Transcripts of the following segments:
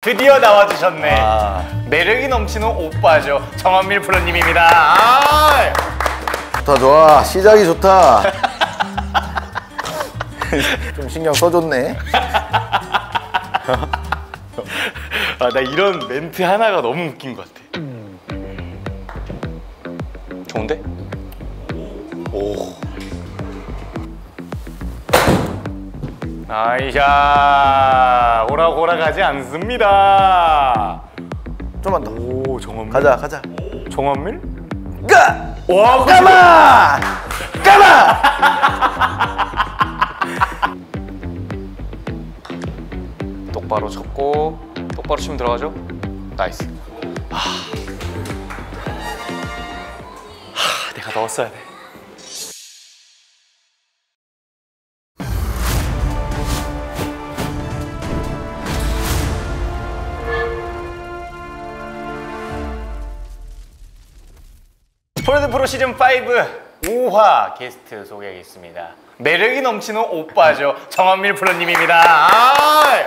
드디어 나와주셨네. 아. 매력이 넘치는 오빠죠. 정한밀 프로님입니다. 아, 좋다 좋아 시작이 좋다 좀 신경 써줬네 아, 나 이런 멘트 하나가 너무 웃긴 것 같아. 좋은데? 나이샤 오락 오락하지 않습니다. 좀만 더 오 정한밀. 가자 가자 정한밀? 가! 와 까마! 까마! 똑바로 쳤고 똑바로 치면 들어가죠? 나이스. 아. 하, 내가 넣었어야 돼. 프로 대 프로 시즌 5 5화 게스트 소개하겠습니다. 매력이 넘치는 오빠죠. 정한밀 프로님입니다. 아!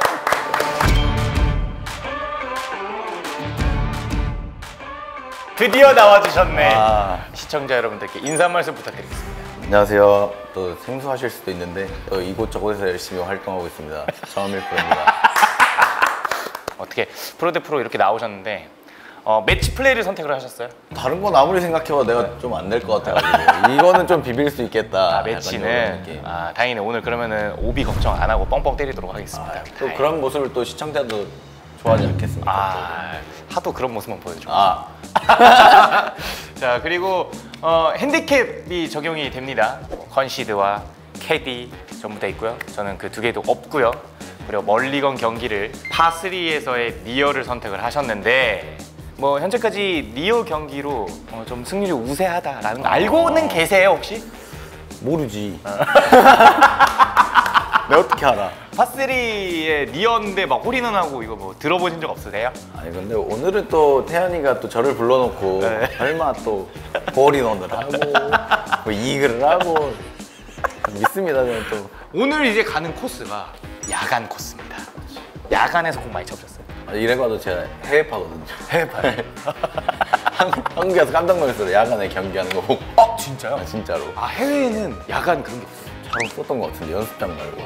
드디어 나와주셨네. 아. 시청자 여러분들께 인사 한 말씀 부탁드리겠습니다. 안녕하세요 또 생소하실 수도 있는데 또 이곳저곳에서 열심히 활동하고 있습니다 정한밀 프로입니다 어떻게 프로 대 프로 이렇게 나오셨는데 어, 매치 플레이를 선택을 하셨어요? 다른 건 아무리 생각해봐도 내가 좀 안 될 것 같아가지고 이거는 좀 비빌 수 있겠다 아, 매치는. 아, 다행이네. 오늘 그러면은 오비 걱정 안 하고 뻥뻥 때리도록 하겠습니다. 아, 또 그런 모습을 또 시청자도 좋아하지 않겠습니까? 아, 하도 그런 모습만 보여줘. 아, 자 그리고 어, 핸디캡이 적용이 됩니다. concede와 캐디 전부 다 있고요. 저는 그 두 개도 없고요. 그리고 멀리건 경기를 파3에서의 리어를 선택을 하셨는데 뭐 현재까지 near 경기로 어, 좀 승률이 우세하다라는 거 알고는 계세요 혹시? 모르지 어. 내가 어떻게 알아? 파3의 near인데 막 홀인원하고 이거 뭐 들어보신 적 없으세요? 아니 근데 오늘은 또 태현이가 또 저를 불러놓고 네. 설마 또 홀인원을 하고 뭐 이글을 하고 믿습니다 저는 또 오늘 이제 가는 코스가 야간 코스입니다. 야간에서 공 많이 쳐보셨어요? 아, 이래봐도 제가 해외파거든요 해외파 한국에서 깜짝 놀랐어요 야간에 경기하는 거 보고 어 진짜요? 아, 진짜로 아 해외에는 야간 그런 게 없어요. 잘 썼던 것 같은데 연습장 말고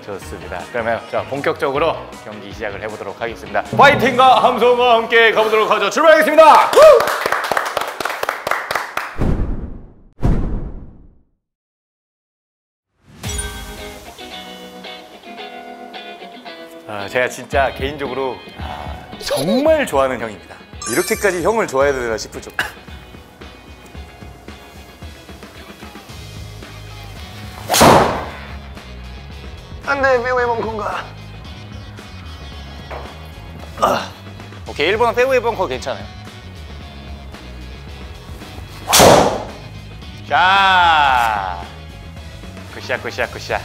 좋습니다. 그러면 자 본격적으로 경기 시작을 해보도록 하겠습니다. 파이팅과 함성과 함께 가보도록 하죠. 출발하겠습니다. 아, 제가 진짜 개인적으로 아, 정말 좋아하는 형입니다. 이렇게까지 형을 좋아해야 되나 싶을 정도. 안돼 배우의 벙커가? 오케이 1번은 페어웨이 벙커 괜찮아요. 자. good shot good shot good shot.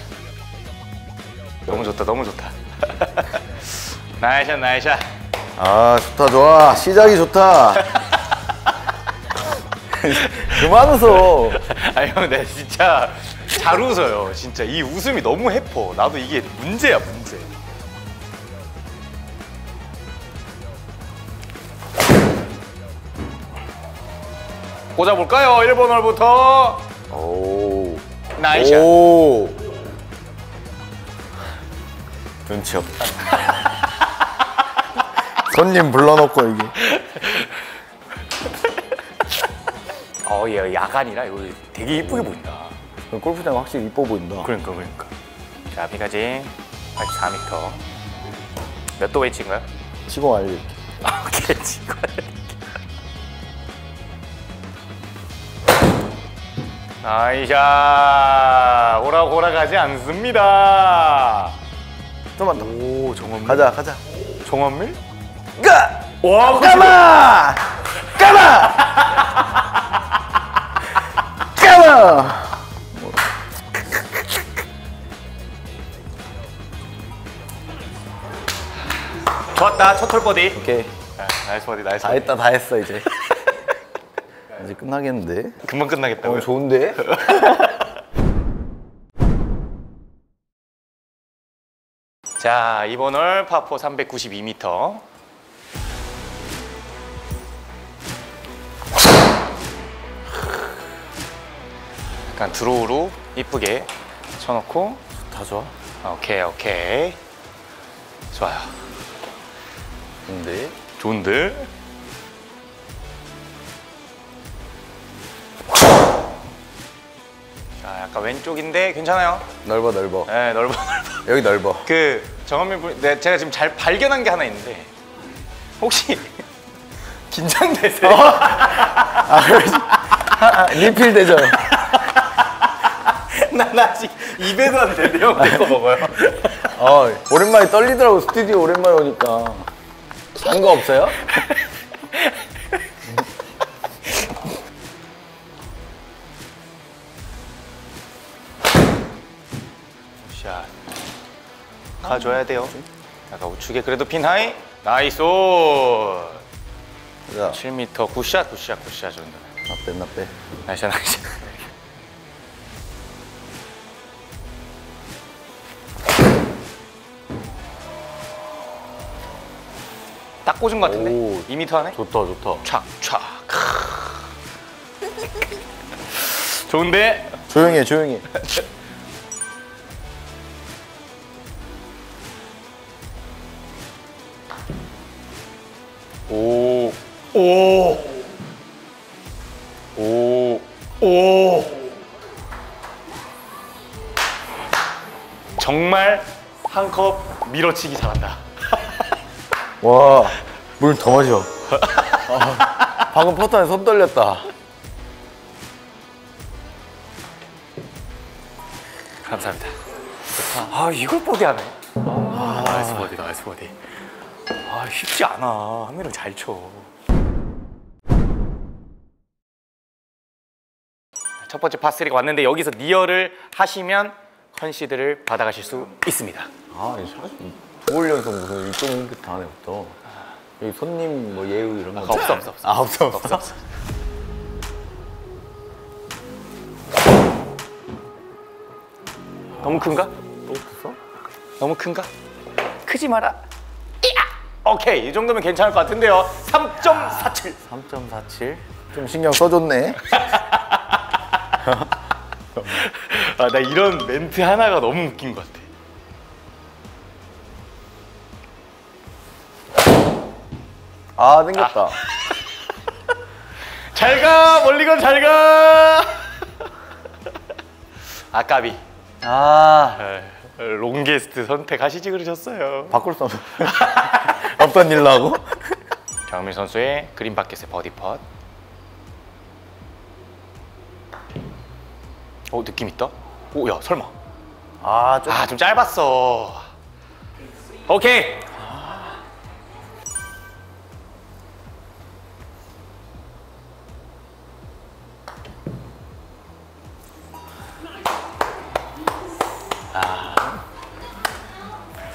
너무 좋다 너무 좋다 nice shot nice shot 아 좋다 좋아. 시작이 좋다. 그만 웃어. 아 형 내 진짜 잘 웃어요. 진짜 이 웃음이 너무 헤퍼. 나도 이게 문제야 문제. 꽂아볼까요? 1번 홀부터? 오. 나이샷 오. 눈치 없다 손님 불러놓고 이게 어, 얘 야간이라 이거 되게 이쁘게 보인다. 골프장 확실히 이뻐 보인다 그러니까, 그러니까. 자, 비까지 84m. 몇도 웨이치인가요? 치고 이렇게 아, 오케이, 지금. 나이샤 오락 오락하지 않습니다. 좀만 더 오, 정원밀. 가자 가자 정원밀? 가! 와, 까마! 까마! 까마! 좋았다. 첫홀 버디. 오케이 자, nice 버디, nice 다 버디. 했다 다 했어 이제 이제 끝나겠는데 금방 끝나겠다. 어 좋은데? 자, 이번 홀 파포 392m. 약간 draw로 이쁘게 쳐놓고 다 좋아. 오케이 오케이 좋아요 근데 좋은데 자 약간 왼쪽인데 괜찮아요 넓어 넓어. 네 넓어 넓어 여기 넓어. 그 정한민 분 네, 제가 지금 잘 발견한 게 하나 있는데 혹시 긴장되세요? 아, 리필 되죠. 난 아직 입에도 안 댔는데요 내거 먹어요. 어, 오랜만에 떨리더라고 스튜디오 오랜만에 오니까. 산 거 없어요? 샷. 가줘야 돼요. 약간 우측에 그래도 pin high? nice on 자, 7m good shot good shot good shot 정도 나 빼, 나 빼. nice nice 딱 꽂은 것 같은데? 오. 2m 안에? 좋다, 좋다. 촥, 촥. 좋은데? 조용히 해, 조용히 해. 오, 오, 오, 오. 정말 한 컵 밀어치기 잘한다. 와, 물 더 마셔. 아, 방금 퍼터에 손 떨렸다. 감사합니다. 아 이걸 버디하네. 아, nice 버디, nice 버디. 아 쉽지 않아. 한밀은 잘 쳐. 첫 번째 par three가 왔는데 여기서 near를 하시면 concede를 받아가실 수 있습니다. 아, 두 홀 연속 무슨 이쪽 이렇게 다 하네부터. 여기 손님 뭐 예우 이런 거 아, 없어, 없어, 없어. 아, 없어, 없어. 없어 없어. 너무 큰가? 또 없어? 너무 큰가? 크지 마라. 이야! 오케이 이 정도면 괜찮을 것 같은데요. 3.47. 3.47. 좀 신경 써줬네. 아, 나 이런 멘트 하나가 너무 웃긴 것 같아. 아, 땡겼다. 잘 가, 멀리건 잘 가. 아까비. 아, 에, longest 선택하시지 그러셨어요. 바꿀 수 없어. 없던 일로 하고. 경민 선수의 그린 밖에서의 버디 펫. 오 느낌 있다. 오야 설마. 아, 좀. 아 좀 짧았어. 오케이.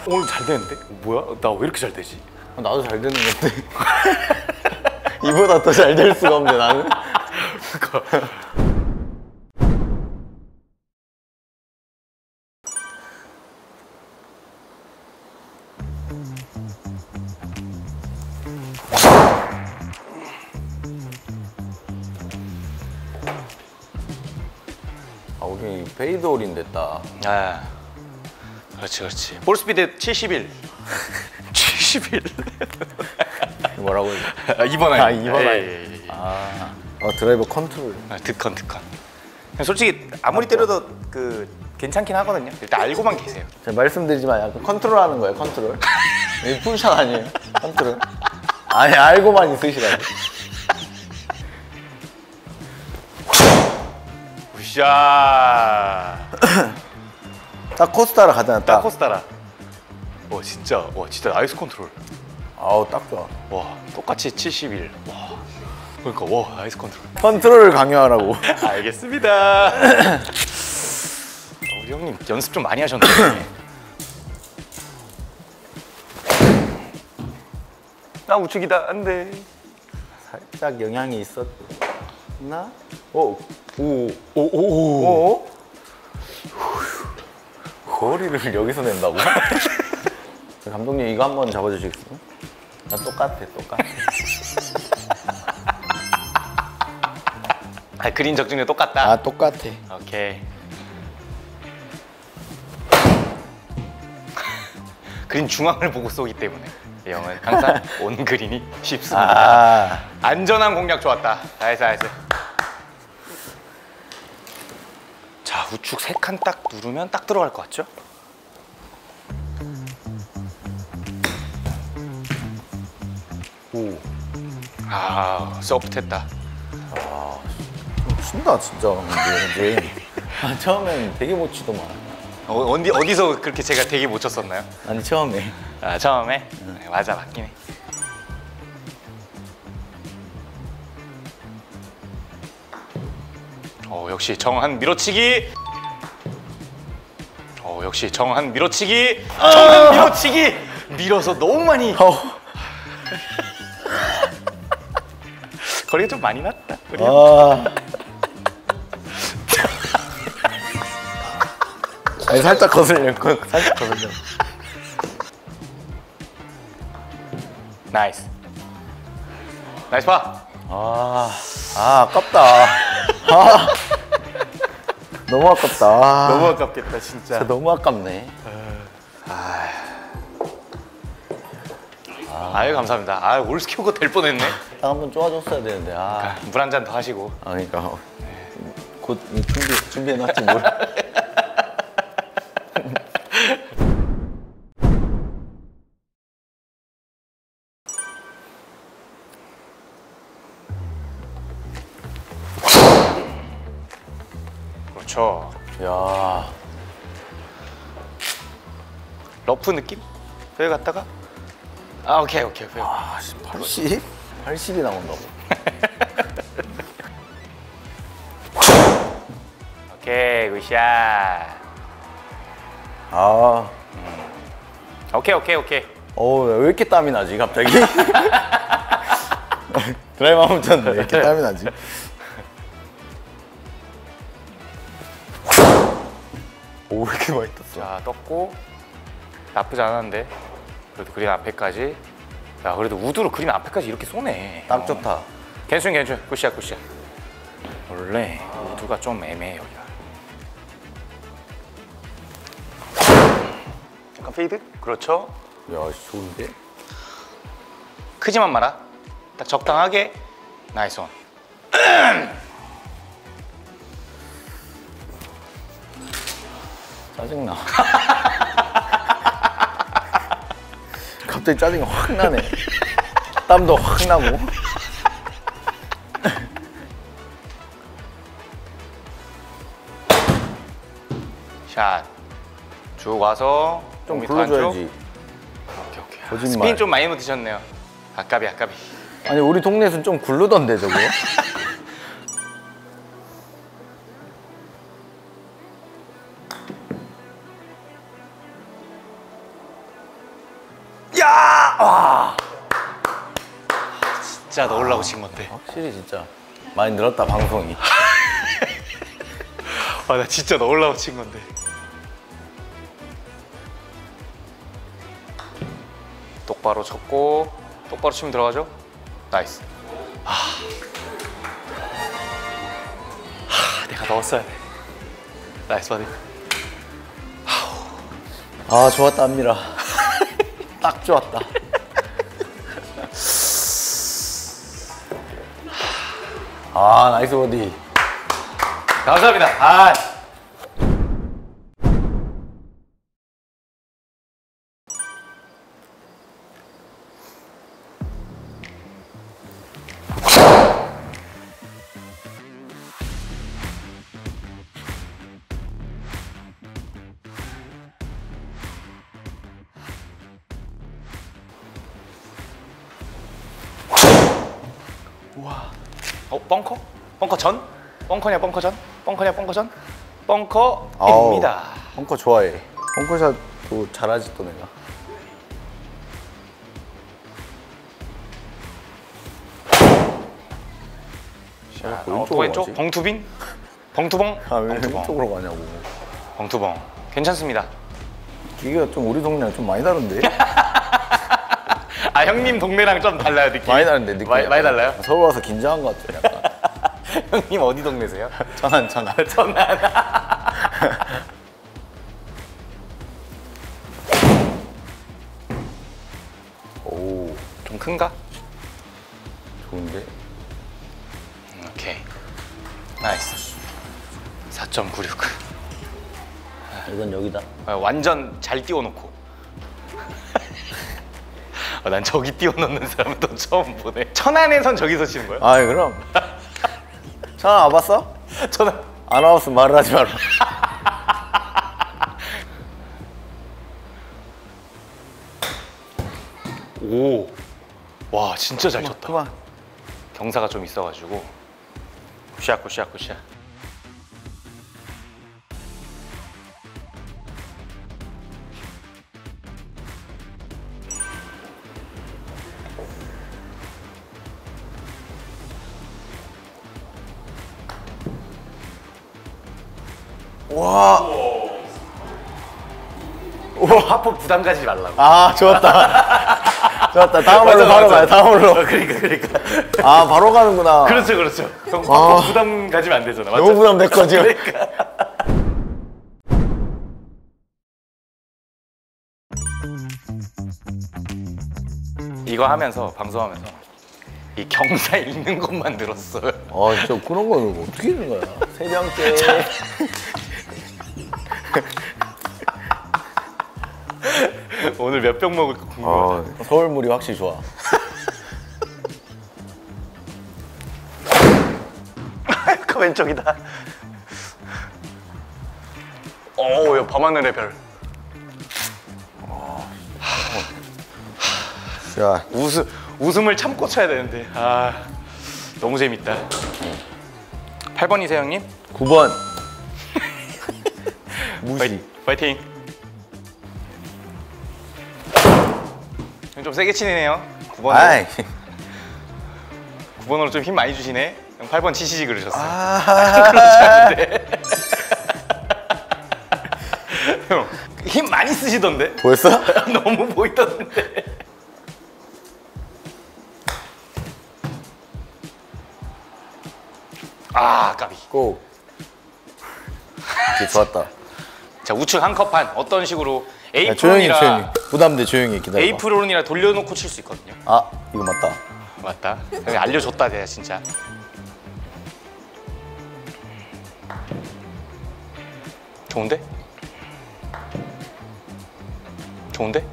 오늘 잘 되는데? 뭐야? 나 왜 이렇게 잘 되지? 나도 잘 되는 건데. 이보다 더 잘 될 수가 없네, 나는. 아, 우리 페이드홀인 됐다. 아, 그렇지, 그렇지. 볼 스피드 71. 71. 뭐라고 해야 돼? 아, 2번 아니. 아, 이번 아니. 예, 예, 예. 아, 어, 드라이버 컨트롤. 아, 득컨, 득컨. 솔직히 아무리 때려도 그 괜찮긴 하거든요. 일단 알고만 계세요. 제가 말씀드리지만 약간 컨트롤 하는 거예요, 컨트롤. 이 풀샷 아니에요, 컨트롤. 아니, 알고만 있으시라고. good shot. 딱 코스 따라 가잖아, 딱. 코스 따라. 와 진짜, 와 진짜 nice 컨트롤. 아우, 딱 좋아. 와 똑같이 71. 와. 그러니까 와 nice 컨트롤. 컨트롤을 강요하라고. 알겠습니다. 어, 우리 형님 연습 좀 많이 하셨네. 나 우측이다 안돼. 살짝 영향이 있었나? 오, 오, 오오오. 오. 거리를 여기서 낸다고? 감독님 이거 한번 잡아주시겠어요? 나 똑같아 똑같아 아, 그린 적중률 똑같다. 아 똑같아 오케이. 그린 중앙을 보고 쏘기 때문에 이 형은 항상 on green이 쉽습니다. 아 안전한 공략 좋았다. nice nice. 자 우측 세칸 딱 누르면 딱 들어갈 것 같죠? 오. 아 soft했다. 친다 진짜 근데 이제 아, 처음엔 되게 못 치더만 어, 어디 어디서 그렇게 제가 되게 못 쳤었나요? 아니 처음에 아 처음에 네, 맞아 맞긴 해. 어 역시 정한 밀어치기. 어 역시 정한 밀어치기. 정한 밀어치기. 밀어서 너무 많이 어. 거리가 좀 많이 났다. 우리 아. 아니 살짝 거슬려 거- 살짝 거슬려 nice. Nice 파. 아, 아 아깝다 아 너무 아깝다 아, 너무 아깝겠다 진짜. 진짜 너무 아깝네 아유 감사합니다. 아 all square가 될 뻔했네. 딱 한 번 쪼아줬어야 되는데 아, 물한 잔 더 하시고. 아 그러니까 어, 곧 준비 준비해놨지 뭘 그렇죠. 야, 러프 느낌? 여기 갔다가 아 오케이 오케이 오케이 아, 80? 80이 나온다고. 오케이 굿샷 아, 오케이 오케이 오케이 어, 왜 이렇게 땀이 나지, 갑자기? 드라이브 한번 쳤는데 왜 이렇게 땀이 나지? 오, 왜 이렇게 많이 떴어? 자 떴고 나쁘지 않았는데. 그래도 그린 앞에까지. 야 그래도 우드로 그린 앞에까지 이렇게 쏘네. 딱 좋다. 괜찮 괜찮 good shot good shot. 원래 우드가 좀 애매해 여기가 약간 fade? 그렇죠? 야, 씨, 좋은데? 크지만 마라 딱 적당하게. nice on 짜증나. 갑자기 짜증이 확 나네. 땀도 확 나고. 샷 쭉 와서 좀. 불러줘야지. 오케이 오케이 아, 거짓말. 스핀 좀 많이 놓으셨네요 아까비 아까비 아니, 우리 동네에서는 좀 굴르던데, 저거? 진짜 넣으려고 친 건데. 확실히 진짜 많이 늘었다, 방송이. 아 나 진짜 넣으려고 친 건데. 똑바로 쳤고 똑바로 치면 들어가죠? Nice. 아, 하, 내가 넣었어야 돼. Nice 버디. 아, 좋았다, 합니다. 딱 좋았다. 아, 나이스 버디. 감사합니다. 아 어 벙커? 벙커 전? 벙커냐 벙커 전? 벙커냐 벙커 전? 벙커입니다. 벙커 좋아해. 벙커샷도 잘하지 또 내가. 자, 왜 어, 왼쪽으로 또 왼쪽 가지? 벙투빈? 벙투벙? 아, 왜 벙투벙. 왼쪽으로 가냐고. 벙투벙. 괜찮습니다. 기계가 좀 우리 동네랑 좀 많이 다른데? 아 형님 동네랑 좀 달라요 느낌. 많이 다른데 느낌. 많이, 많이 달라요? 서울 와서 긴장한 것 같아. 약간. 형님 어디 동네세요? 천안 천안. 전남. 오좀 큰가? 좋은데. 오케이. Nice. 4.96. 이건 여기다. 아, 완전 잘 띄워놓고. 아, 난 저기 띄워놓는 사람은 또 처음 보네. 천안에선 저기서 치는 거예요? 아 그럼. 천안 와봤어? 천안. 안 와봤으면 말을 하지 마라. 오. 와 진짜 잘 쳤다. 그만. 경사가 좀 있어가지고. Good shot good shot good shot. 와. 오 하프 부담 가지지 말라고. 아 좋았다. 좋았다. 다음으로 바로 가요. 다음으로. 그러니까 그러니까. 아 바로 가는구나. 그렇죠 그렇죠. 형 아. 하프 부담 가지면 안 되잖아. 맞죠? 너무 부담됐거 지금. 이거 하면서 방송하면서 이 경사 읽는 것만 들었어요. 아 진짜 그런 거는 어떻게 있는 거야? 세 병째. 오늘 몇 병 먹을까 궁금하다. 아, 서울 물이 확실히 좋아. 그 왼쪽이다. 오, 야, 밤하늘의 별. 야, 웃음 웃음을 참고 쳐야 되는데. 아, 너무 재밌다. 8번이세요, 형님? 9번. 무시. 파이팅. 좀 세게 치네요. 9번으로. 아이. 9번으로 좀 힘 많이 주시네. 형 8번 치시지 그러셨어요. 아. 형, 힘 많이 쓰시던데? 보였어? 너무 보이던데. 아, 까비. 고. 좋았다. 자, 우측 한 컵판 어떤 식으로 야, 조용히 프론이라 조용히. 부담돼 조용히 기다려. A 프론이라 돌려놓고 칠 수 있거든요. 아 이거 맞다. 맞다. 형이 알려줬다, 내가 진짜. 좋은데? 좋은데?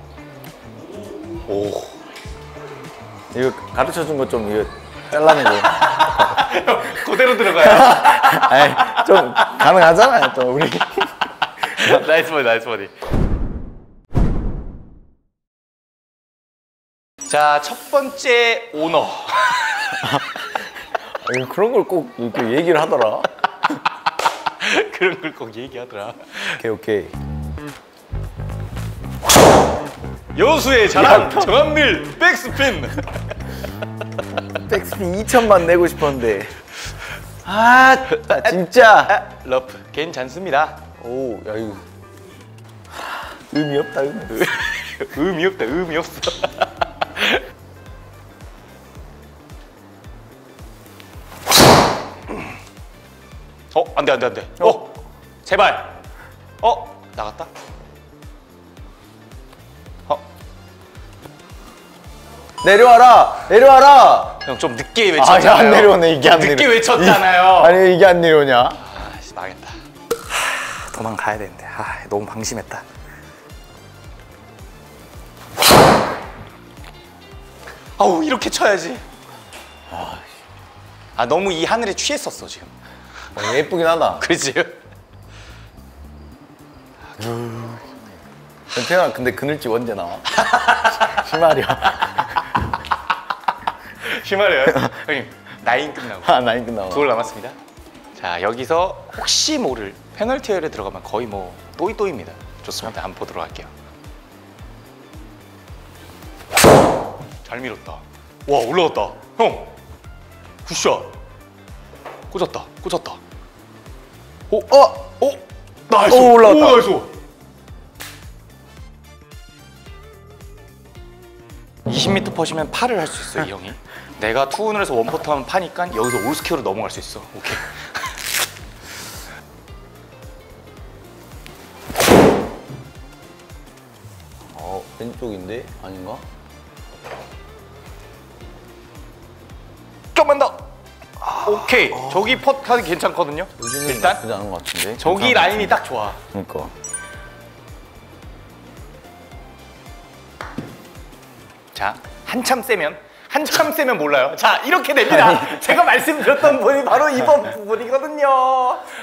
오. 이거 가르쳐 준 거 좀 이거 잘라내고. 그대로 들어가요. 아이 좀 가능하잖아요 또 우리. Nice 버디, nice 버디. 자, 첫 번째 오너. 아니, 그런 걸 꼭 이렇게 얘기를 하더라. 그런 걸 꼭 얘기하더라. 오케이 오케이. 여수의 자랑 정한밀 백스핀. 백스핀 2천만 내고 싶었는데. 아 진짜. 아, 러프 괜찮습니다. 오, 야 이거 하, 의미 없다 의미. 없어. 의미 없다, 의미 없어. 어, 안 돼, 안 돼, 안 돼. 어, 제발. 어, 나갔다. 어, 내려와라, 내려와라. 형 좀 늦게 아, 외쳤잖아요. 안 내려오네 이게 안 늦게 내려. 외쳤잖아요. 이- 아니 이게 안 내려오냐? 도망가야 되는데. 아, 너무 방심했다. 아우, 이렇게 쳐야지. 아, 너무 이 하늘에 취했었어, 지금. 어, 예쁘긴 하다. 그렇지? 태양 근데 그늘집 언제 나와? 심하려. 심하래요. 형님, 나인 끝나고. 아 나인 끝나와. 두홀 남았습니다. 자, 여기서 혹시 모를 페널티어에 들어가면 거의 뭐 또이또입니다. 좋습니다. 한번 보도록 할게요. 잘 밀었다. 와, 올라갔다. 형, good shot. 꽂았다. 꽂았다. 오, 어, 오, nice. 오, 올라갔다. 오, 나이스. 20m 퍼시면 파를 할수 있어 이 형이. 내가 two on을 해서 one putt 하면 파니까 여기서 all square로 넘어갈 수 있어. 오케이. 왼쪽인데 아닌가? 좀만 더. 오케이. 저기 펫 카드 괜찮거든요. 요즘은 일단 나쁘지 않은 것 같은데. 저기 괜찮은 라인이 딱 좋아. 것. 그러니까. 자, 한참 세면 한참 세면 몰라요. 자, 이렇게 됩니다. 제가 말씀드렸던 분이 바로 이번 부분이거든요.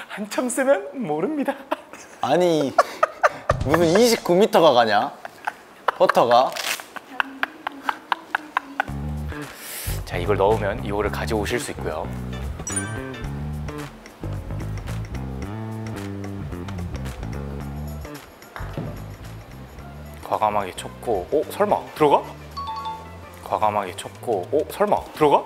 한참 세면 모릅니다. 아니 무슨 29m가 가냐? 퍼터가 자, 이걸 넣으면 이거를 가져오실 수 있고요. 과감하게 쳤고, 오 설마 들어가? 과감하게 쳤고, 오 설마 들어가?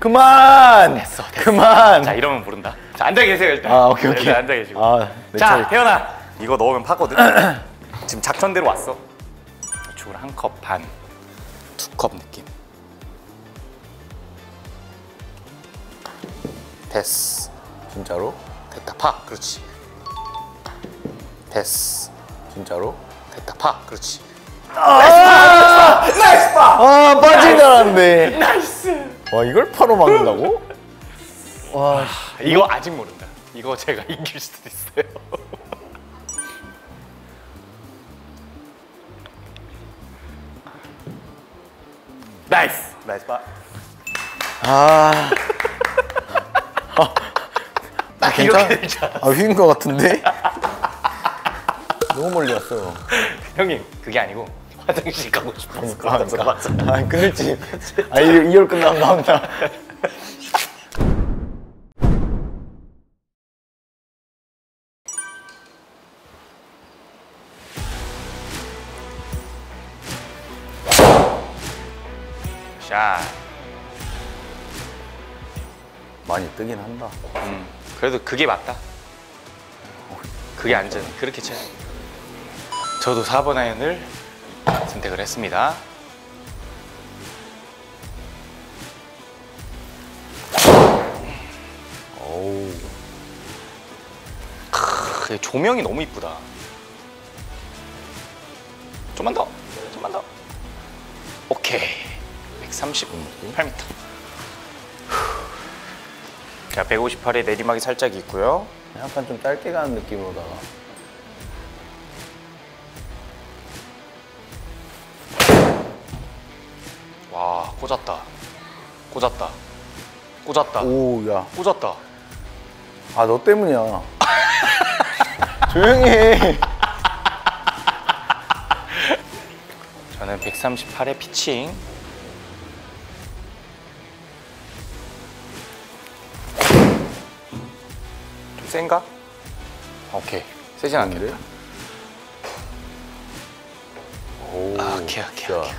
그만. 됐어, 됐어. 그만. 자, 이러면 모른다. 자, 앉아 계세요 일단. 아 오케이 오케이. 네, 앉아 계시고. 아, 내 자. 태현아, 이거 넣으면 파거든. 지금 작전대로 왔어. 죽을 한컵 반, 두 컵 느낌. 됐어. 진짜로? 됐다 파. 그렇지. 됐어. 진짜로? 됐다 파. 그렇지. Nice 파. 아 빠진 줄 알았는데. Nice. 와 이걸 파로 막는다고? 와. 이거 아직 모른다. 이거 제가 이길 수도 있어요. Nice. Nice 파. 아. 아 이렇게 괜찮? 아 휘인 것 같은데? 너무 멀리 왔어. 형님 그게 아니고 화장실 가고 싶어서 아, 그래서 맞아. 아. 아 2월 끝나면 나온다. 뜨긴 한다. 음, 그래도 그게 맞다. 그게 안전. 그렇게 쳐야 돼. 저도 4번 아이언을 선택을 했습니다. 오우. 크, 조명이 너무 이쁘다. 좀만 더. 좀만 더. 오케이. 138m. 자, 158에 내리막이 살짝 있고요. 약간 좀 짧게 가는 느낌으로다가. 와, 꽂았다. 꽂았다. 꽂았다. 오, 야. 꽂았다. 아, 너 때문이야. 조용히 해. 저는 138의 피칭. 센가? 오케이. 세진 않겠다. 오. 아, 오케이, 오케이, 자, 오케이.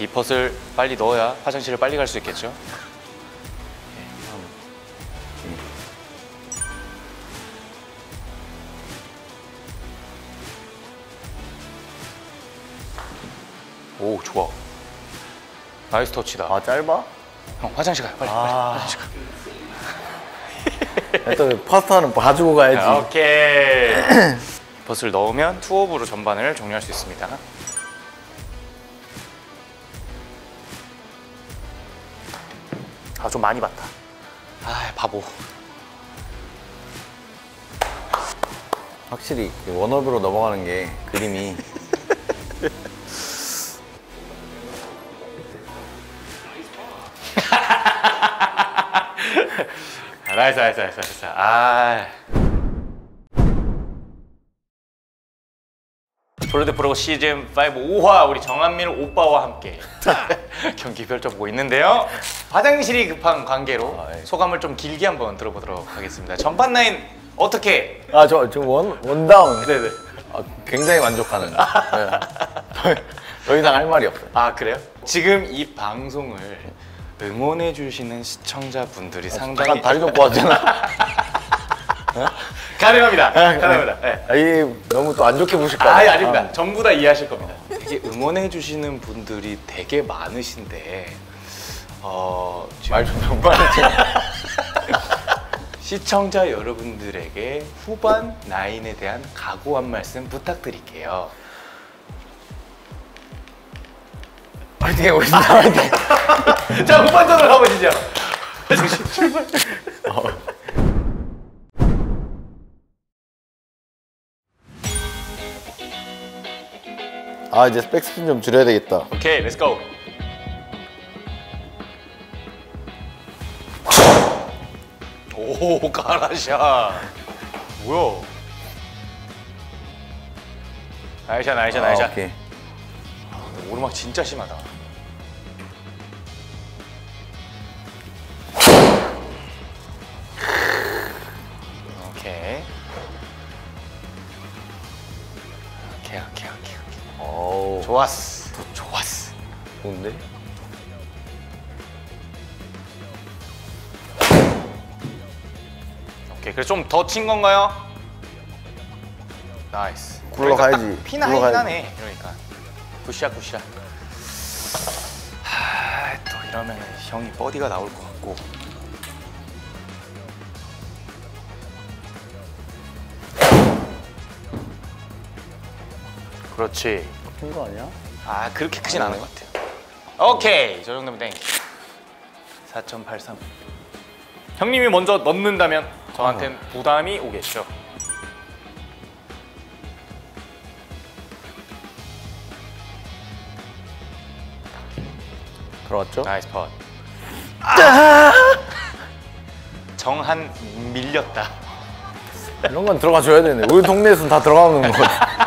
이 putt을 빨리 넣어야 화장실을 빨리 갈 수 있겠죠? 오, 좋아. Nice 터치다. 아, 짧아? 형, 화장실 가요, 빨리. 아. 빨리. 화장실 가. 일단 파스타는 봐주고 가야지. 아, 오케이. 펫을 넣으면 투업으로 전반을 종료할 수 있습니다. 아, 좀 많이 봤다. 아, 바보. 확실히 그 원업으로 넘어가는 게 그림이 Nice, nice, nice, nice. 아. 프로 대 프로 시즌 5 5화 우리 정한밀 오빠와 함께 경기 펼쳐보고 있는데요. 화장실이 급한 관계로 아, 예. 소감을 좀 길게 한번 들어보도록 하겠습니다. 전반 라인 어떻게? 아, 저 지금 one one down. 네네. 아, 굉장히 만족하는. 네. 더, 더 이상 할 말이 없어요. 아 그래요? 지금 이 방송을 응원해 주시는 시청자분들이 상당히 잠깐 다리 좀 꼬았잖아. 가능합니다. 가능합니다. 네. 아, 이 너무 또 안 좋게 보실까 봐. 아, 아닙니다. 전부 다 이해하실 겁니다. 이제 응원해 주시는 분들이 되게 많으신데 어, 말좀 정반했지. 시청자 여러분들에게 후반 나인에 대한 각오 한 말씀 부탁드릴게요. 파이팅 하고 있습니다. 파이팅. 자 후반전으로 가보시죠. 아 이제 백스핀 좀 줄여야 되겠다. 오케이, let's go. 오, 가라샤. 뭐야? 나이샤, 나이샤, 나이샤. 아, 오케이. 오르막 진짜 심하다. 좋았어. 좋았어. 좋은데? 오케이. 그래서 좀더 친 건가요? Nice. 굴러가야지. 그러니까 딱 피나 굴러가야지. 하네. 그러니까. Good shot good shot. 하, 또 이러면 형이 버디가 나올 것 같고. 그렇지. 큰 거 아니야? 아 그렇게 크진 않은 것 같아요. 오케이 저 정도면 땡. 4.83. 형님이 먼저 넣는다면 저한텐 부담이 오겠죠. 들어왔죠? nice putt. 정한 밀렸다. 이런 건 들어가 줘야 되네. 우리 동네에서는 다 들어가는 거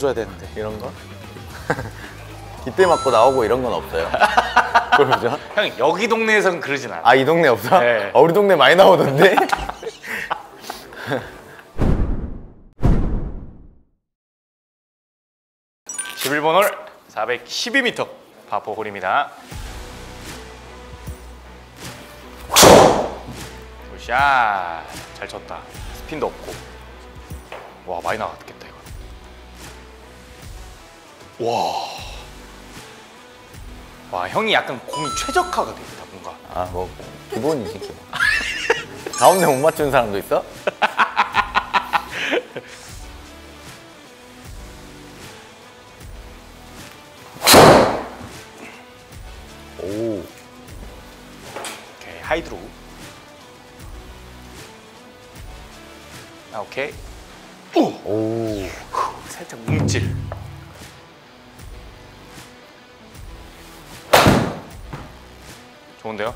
넣어줘야 되는데. 이런 거? 기대 맞고 나오고 이런 건 없어요. 그러죠? 형 여기 동네에선 그러진 않아. 아이 동네 없어? 네. 아, 우리 동네 많이 나오던데? 11번 홀 412m 파포 홀입니다. 굿샷 잘 쳤다. 스핀도 없고. 와 많이 나갔겠다. 와. 와 형이 약간 공이 최적화가 돼 있다 뭔가. 아 뭐 기본이지 기본. 가운데 못 맞추는 사람도 있어? 오. 오케이 high draw. 아 오케이. 오. 오. 살짝 움찔. 좋은데요?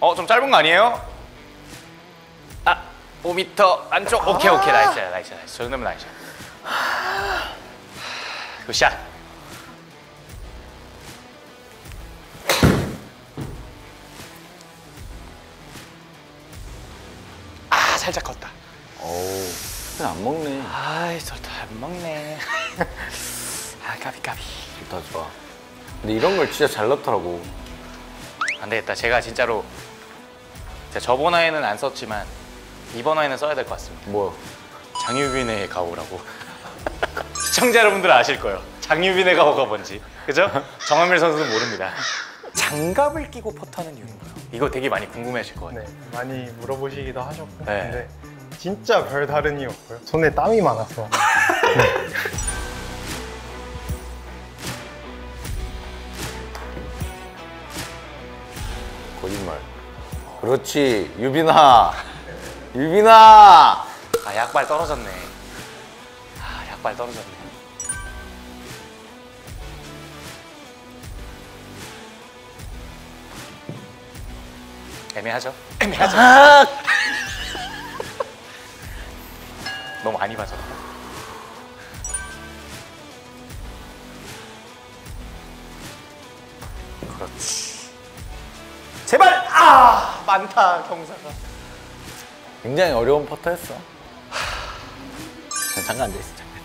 어, 좀 짧은 거 아니에요? 아, 5m 안쪽. 오케이, 오케이. nice, nice, nice. 저 정도면 nice. Good shot. 아, 살짝 컸다. 오. 안 먹네. 아이, 저안 먹네. 아, 까비, 까비. 좋다 좋아. 근데 이런 걸 진짜 잘 넣더라고. 안 되겠다. 제가 진짜로 제가 저번 화에는 안 썼지만 이번 화에는 써야 될 것 같습니다. 뭐야? 장유빈의 가오라고. 시청자 여러분들은 아실 거예요. 장유빈의 가오가 뭔지. 그죠? 정한밀 선수는 모릅니다. 장갑을 끼고 퍼트하는 이유는 뭐예요? 이거 되게 많이 궁금해하실 것 같아요. 네, 많이 물어보시기도 하셨고 네. 근데 진짜 별 다른 이유 없고요. 손에 땀이 많아서 거 그렇지 유빈아. 유빈아. 아 약발 떨어졌네. 아 약발 떨어졌네. 애매하죠? 애매하죠? 너무 많이 맞았다. 그렇지. 제발! 아! 많다, 경사가. 굉장히 어려운 퍼터였어. 잠깐 앉아 있어. 잠깐.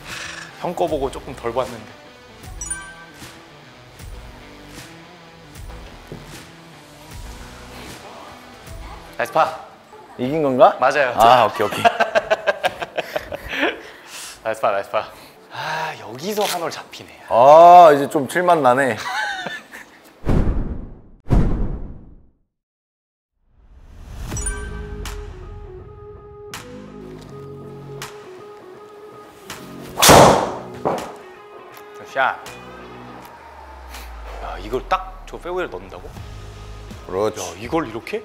형 거 보고 조금 덜 봤는데. nice 파. 이긴 건가? 맞아요. 아 오케이 오케이. nice 파, nice 파. 아, 여기서 한 홀 잡히네. 아 이제 좀 칠맛 나네. 샷. 야, 이걸 딱 저 페어웨이를 넣는다고? 그렇지. 야, 이걸 이렇게?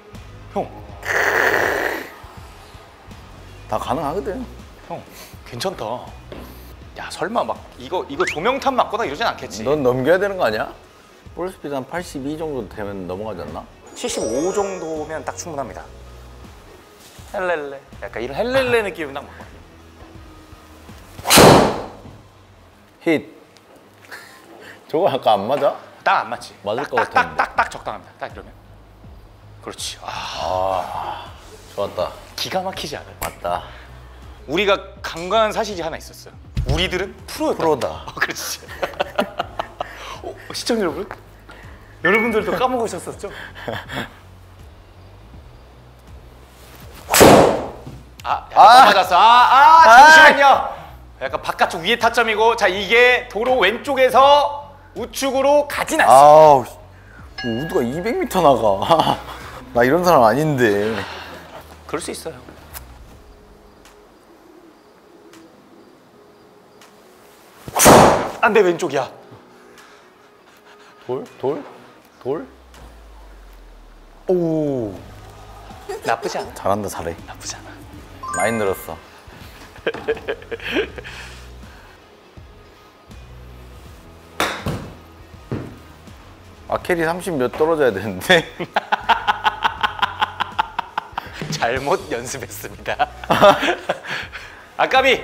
형, 다 가능하거든. 형, 괜찮다. 야, 설마 막 이거 이거 조명탄 맞거나 이러진 않겠지? 넌 넘겨야 되는 거 아니야? 볼 스피드 한 82 정도 되면 넘어가지 않나? 75 정도면 딱 충분합니다. 헬렐레. 약간 이런 헬렐레 느낌은 딱 맞거든요. 힛. 저거 아까 안 맞아? 딱 안 맞지? 맞을 딱, 것 딱, 딱, 같았는데. 딱, 딱 적당합니다. 딱 이러면. 그렇지. 아, 좋았다. 기가 막히지 않아요? 맞다. 우리가 간과한 사실이 하나 있었어요. 우리들은 프로였다. 프로다. 어, 그렇지. 어, 시청자 여러분, 여러분들도 까먹으셨었죠? 아, 약간 아! 넘어졌어. 아, 아, 잠시만요. 약간 바깥쪽 위에 타점이고, 자 이게 도로 왼쪽에서 우측으로 가진 않습니다. 아우 우드가 200m 나가. 나 이런 사람 아닌데. 그럴 수 있어요. 안돼 왼쪽이야. 돌? 돌? 돌? 오 나쁘지 않아. 잘한다 잘해. 나쁘지 않아. 많이 늘었어. 아 carry 30 몇 떨어져야 되는데 잘못 연습했습니다. 아까비.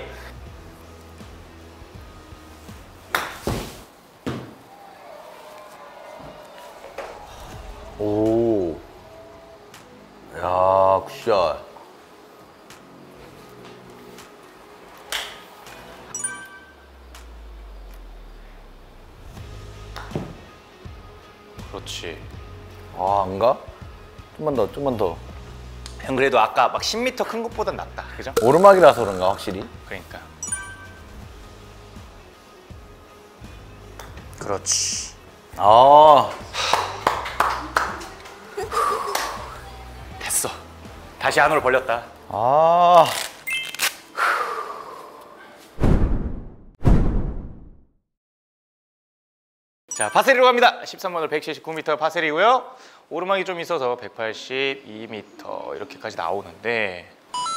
좀만 더. 형 그래도 아까 막 10m 큰 것보단 낫다. 그죠? 오르막이라서 그런가, 확실히? 그러니까. 그렇지. 아, 됐어. 다시 안으로 벌렸다. 아. 자, 파세리로 갑니다. 13번홀 179m 파세리고요. 오르막이 좀 있어서 182m 이렇게까지 나오는데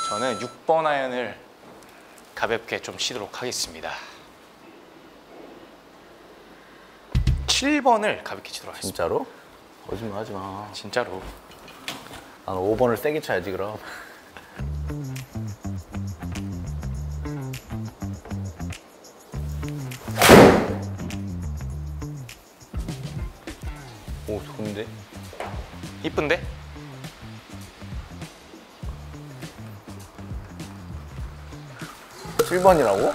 저는 6번 아이언을 가볍게 좀 치도록 하겠습니다. 7번을 가볍게 치도록 하겠습니다. 진짜로? 거짓말 하지 마. 진짜로. 난 5번을 세게 쳐야지, 그럼. 오, 좋은데? 이쁜데? 칠 7번이라고?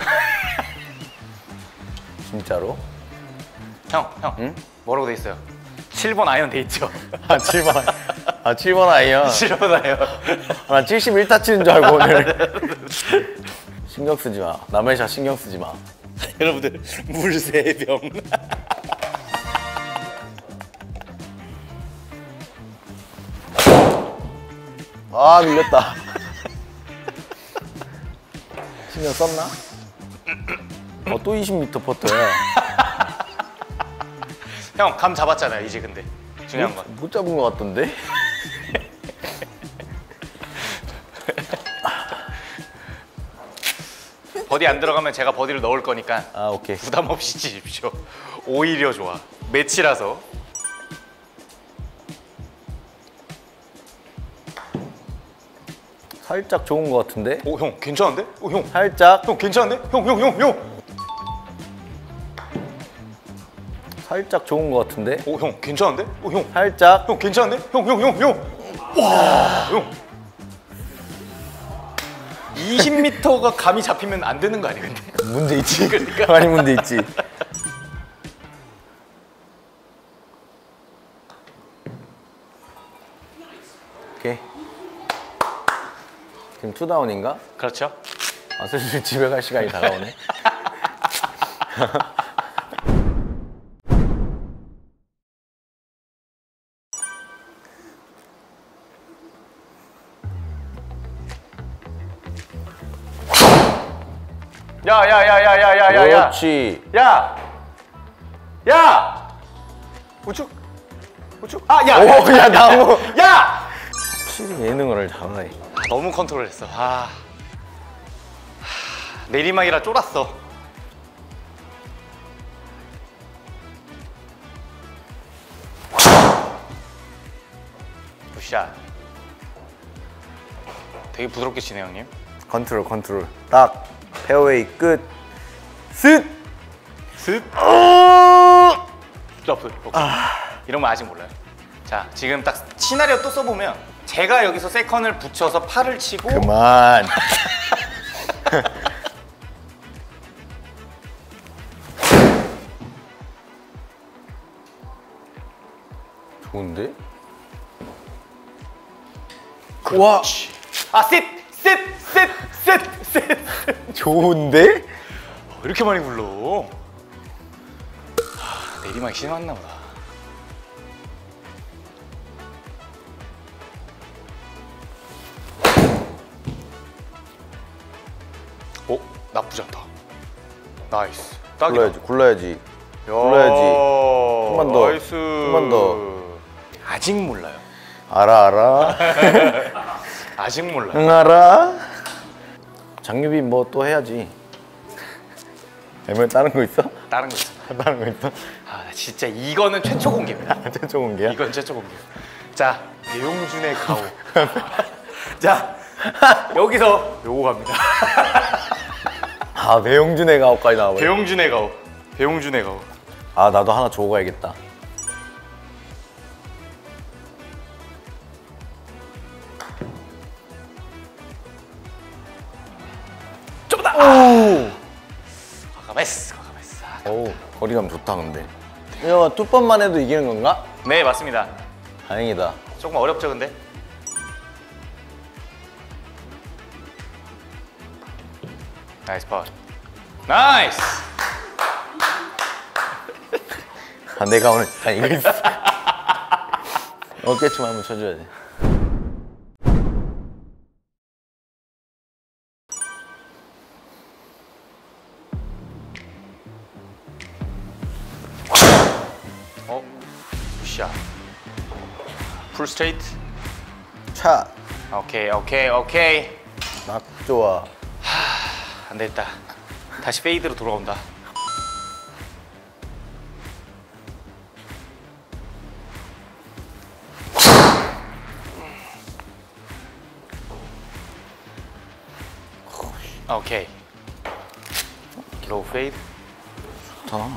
진짜로? 형, 형. 응? 뭐라고 돼 있어요? 7번 아이언 돼 있죠? 아, 7번. 아, 7번 아이언. 7번 아이언. 나 71타 치는 줄 알고 오늘. 신경 쓰지 마. 남의 샷 신경 쓰지 마. 여러분들 물 3병. 아, 밀렸다. 신경 썼나? 어, 또 20m 퍼터야. 형, 감 잡았잖아요, 이제 근데. 중요한 건. 못 잡은 것 같던데? 버디 안 들어가면 제가 버디를 넣을 거니까 아, 오케이. 부담 없이 치십시오. 오히려 좋아. 매치라서. 살짝 좋은 것 같은데? 오, 형, 괜찮은데? 오, 형. 살짝, 형, 괜찮은데? 형, 형, 형, 형. 살짝 좋은 것 같은데? 오, 형, 괜찮은데? 오, 형. 살짝. 형, 괜찮은데? 형, 형, 형, 형. 와, 형. 20m가 감이 잡히면 안 되는 거 아니야 근데? 문제 있지. 그러니까. 많이 문제 있지. 투다운인가? 그렇죠. 아, 슬슬 집에 갈 시간이 다가오네. 야야야야야야야야. 그렇지. 야! 야! 우측! 우측! 아, 야! 오, 야, 나무. 야! 확실히 예능을 잘하네. 너무 컨트롤했어. 아. 하, 내리막이라 쫄았어. 굿샷. 되게 부드럽게 치네요, 형님. 컨트롤, 컨트롤. 딱. 페어웨이 끝. 스! 슥. 러프. 오케이. 이런 거 아직 몰라요. 자, 지금 딱 시나리오 또 써보면 제가 여기서 세컨을 붙여서 파를 치고 그만. 좋은데? 와, 아, 셋! 셋! 셋! 셋! 셋! 좋은데? 어, 이렇게 많이 불러. 하, 내리막이 심했나 보다. 나쁘지 않다. nice. 딱이다. 굴러야지, 굴러야지. 야, 굴러야지. 좀만 더, nice. 좀만 더. 아직 몰라요. 알아, 알아. 아직 몰라요. 응, 알아. 장유빈 뭐 또 해야지. 애면 다른 거 있어? 다른 거 있어. 다른 거 있어? 아, 나 진짜 이거는 최초 공개입니다. 최초 공개야? 이건 최초 공개. 자, 배용준의 가오. 자, 여기서 요거 갑니다. 아, 배용준의 가오까지 나와버려. 배용준의 가오. 배용준의 가오. 아, 나도 하나 주고 가야겠다. 좀더 오! 과감했어, 과감했어. 오, 거리감 좋다, 근데. 야, 두 번만 해도 이기는 건가? 네, 맞습니다. 다행이다. 조금 어렵죠, 근데? 나이스 파 나이스! 아, 내가 오늘 다 이겼어. 어깨춤 한번 쳐줘야 돼. 어? 샷. 풀 스트레이트. 차. 오케이, 오케이, 오케이. 막 좋아. 안 되겠다. 다시 fade로 돌아온다. 오케이. low fade. 좋다.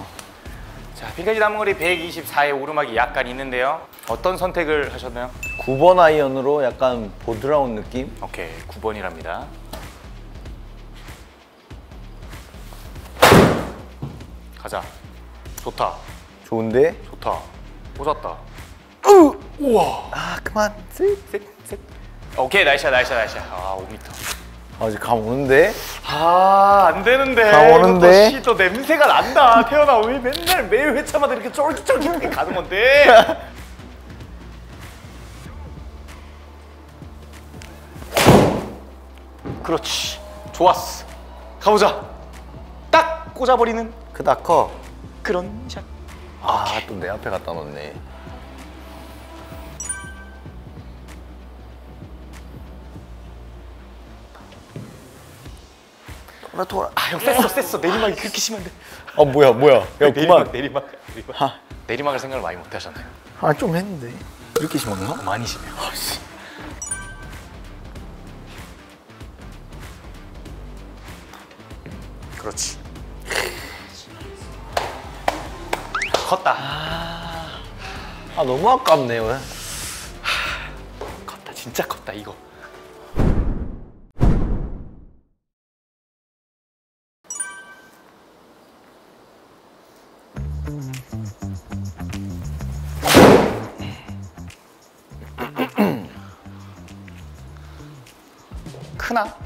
자, 핀까지 남은 거리 124의 오르막이 약간 있는데요. 어떤 선택을 하셨나요? 9번 아이언으로 약간 보드라운 느낌? 오케이, 9번이랍니다. 가자. 좋다. 좋은데? 좋다. 꽂았다. 아, 그만. 셋. 셋, 셋. 오케이, 나이샷, 나이샷, 나이샷. 아, 5m. 아, 이제 감 오는데? 아, 안 되는데. 다 오는데? 또, 씨, 또 냄새가 난다. 태연아, 왜 맨날 매일 회차마다 이렇게 쫄깃쫄깃하게 가는 건데? 그렇지. 좋았어. 가보자. 딱 꽂아버리는 크다 커. 그런 샷. 아, 또 내 앞에 갖다 놓네. 돌아, 돌아. 아, 형 셌어, 셌어. 내리막이 그렇게 심한데. 아, 뭐야, 뭐야. 야, 내리막, 그만. 내리막, 내리막. 아. 내리막을 생각을 많이 못 하셨네요. 아, 좀 했는데. 이렇게 심었나? 많이 심해요. 그렇지. 컸다. 아, 아, 너무 아깝네 왜? 하... 컸다 진짜 컸다 이거. 크나?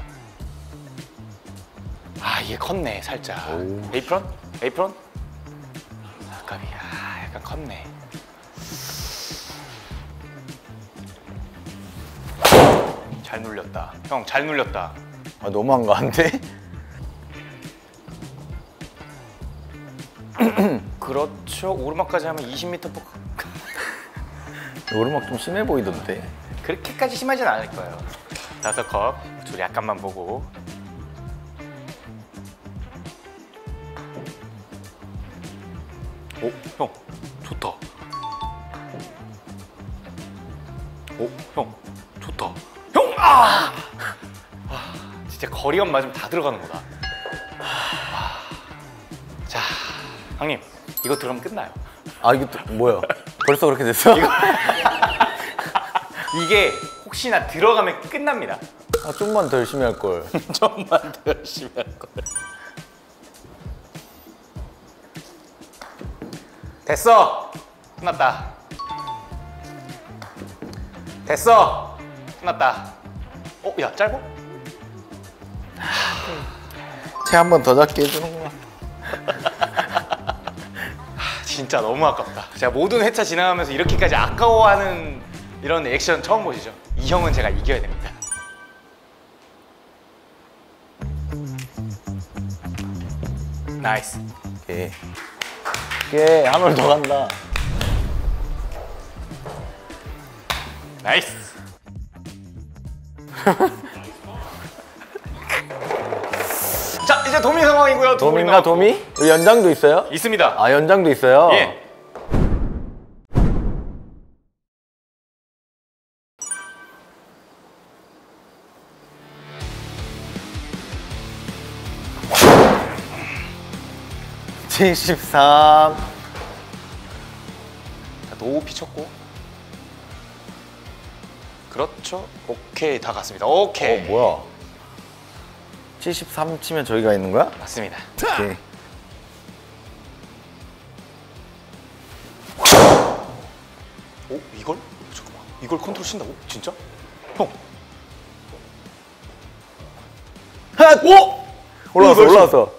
아 이게 컸네 살짝. 오. 에이프런? 에이프런? 컸네. 잘 눌렸다. 형 잘 눌렸다. 아, 너무한 거 안 돼? 그렇죠. 오르막까지 하면 20m 포 오르막 좀 심해 보이던데. 그렇게까지 심하진 않을 거예요. 다섯 컵. 둘이 약간만 보고. 오, 형, 좋다. 오, 형, 좋다. 형, 아! 아, 진짜 거리감 맞으면 다 들어가는 거다. 아. 자, 형님, 이거 들어가면 끝나요. 아 이게 또 뭐야? 벌써 그렇게 됐어? 이게 혹시나 들어가면 끝납니다. 아, 좀만 더 열심히 할 걸. 좀만 더 열심히 할 걸. 됐어. 끝났다. 됐어. 끝났다. 어, 야, 짧어? 채한 번 더 잡게 해주는구나. 진짜 너무 아깝다. 제가 모든 회차 진행하면서 이렇게까지 아까워하는 이런 액션 처음 보시죠? 이 형은 제가 이겨야 됩니다. nice. 오케이. 오케이 한번더 간다. nice. 자, 이제 도미 상황이고요. 나왔고. 도미? 여기 연장도 있어요? 있습니다. 아 연장도 있어요? 예. 칠십삼. 자, 높이 쳤고. 그렇죠. 오케이, 다 갔습니다. 오케이. 어 뭐야? 73 치면 저기가 있는 거야? 맞습니다. 오케이. 오, 이걸? 잠깐만. 이걸 컨트롤 친다고? 진짜? 형. 하! 오! 올라왔어 오, 올라왔어.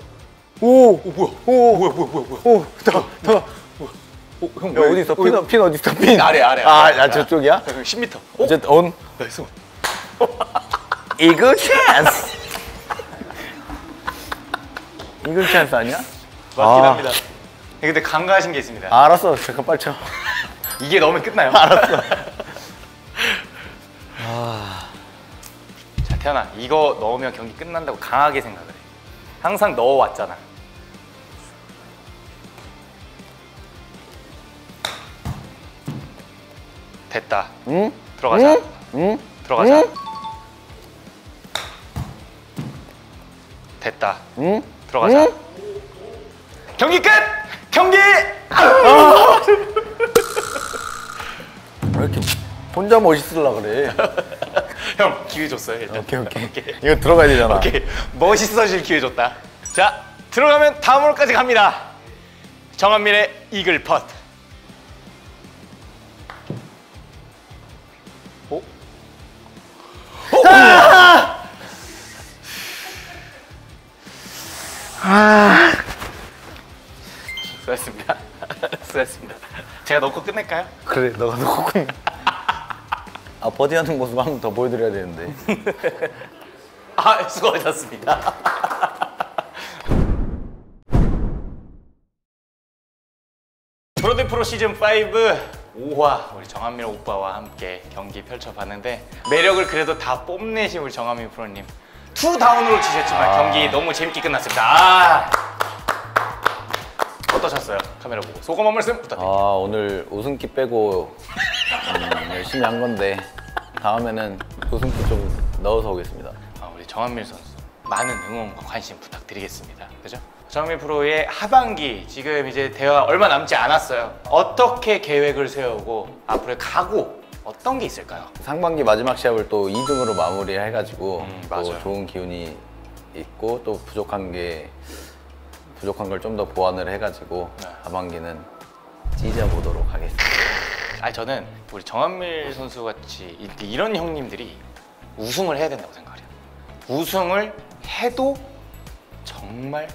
오! 오, 뭐야? 오, 뭐야, 뭐야, 뭐야, 뭐야? 오! 더! 더! 오, 형, 야, 어디 있어? 핀, 어- 핀 어디 있어? 핀! 아래, 아래, 아, 아래. 아 저쪽이야? 야, 형 10m. 오, 어쨌든 온. nice. 이글 찬스! 이글 찬스 아니야? 맞긴 아. 합니다. 근데 간과하신 게 있습니다. 아, 알았어. 잠깐 빨리 쳐. 이게 넣으면 끝나요. 알았어. 자, 태현아, 이거 넣으면 경기 끝난다고 강하게 생각을 해. 항상 넣어왔잖아. 됐다. 응? 들어가자. 응? 응? 들어가자. 응? 됐다. 응? 들어가자. 응? 경기 끝! 경기! 왜 이렇게 혼자 멋있으려 그래? 형, 기회 줬어요, 일단. 오케이, 오케이. 이거 들어가야 되잖아. 오케이. 멋있어질 기회 줬다. 자, 들어가면 다음 홀까지 갑니다. 정한민의 이글 펫. 오? 수고했습니다. 수고했습니다. 제가 넣고 끝낼까요? 그래, 너가 놓고 끝내. 아, 버디하는 모습 한 번 더 보여드려야 되는데. 아, 수고하셨습니다. 프로 대 프로 시즌 5 5화 우리 정한밀 오빠와 함께 경기 펼쳐봤는데 매력을 그래도 다 뽐내신 우리 정한밀 프로님 two down으로 치셨지만 경기 너무 재밌게 끝났습니다. 아! 어떠셨어요? 카메라 보고 소감 한 말씀 아, 부탁드립니다. 오늘 웃음기 빼고 음, 열심히 한 건데 다음에는 웃음기 좀 넣어서 오겠습니다. 아, 우리 정한밀 선수 많은 응원과 관심 부탁드리겠습니다. 그죠? 정한민 프로의 하반기 지금 이제 대화 얼마 남지 않았어요. 어떻게 계획을 세우고 앞으로의 각오 어떤 게 있을까요? 상반기 마지막 시합을 또 2등으로 마무리해가지고 음, 또 맞아요. 좋은 기운이 있고 또 부족한 게 부족한 걸 좀 더 보완을 해가지고 네. 하반기는 찢어보도록 하겠습니다. 아니 저는 우리 정한밀 선수 같이 이- 이런 형님들이 우승을 해야 된다고 생각해요. 우승을 해도 정말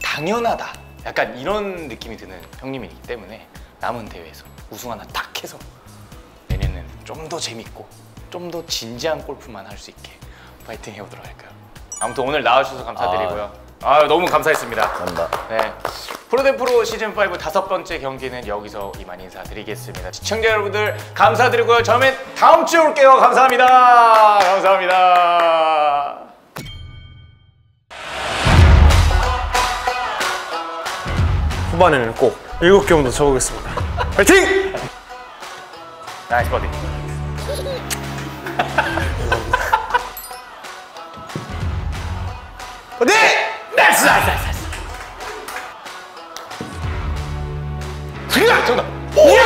당연하다. 약간 이런 느낌이 드는 형님이기 때문에 남은 대회에서 우승 하나 딱 해서 좀 더 재밌고 좀 더 진지한 골프만 할 수 있게 파이팅 해보도록 할까요? 아무튼 오늘 나와주셔서 감사드리고요. 아 너무 감사했습니다. 감사합니다. 네. 프로대 프로 시즌 5 다섯 번째 경기는 여기서 이만 인사드리겠습니다. 시청자 여러분들 감사드리고요. 저는 다음 주에 올게요. 감사합니다. 감사합니다. 후반에는 꼭 7경도 쳐보겠습니다. 파이팅! 나이스 버디. 버디! 나이스 나이스 나이스. 그래 정답. 오!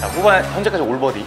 자 후반 현재까지 올 버디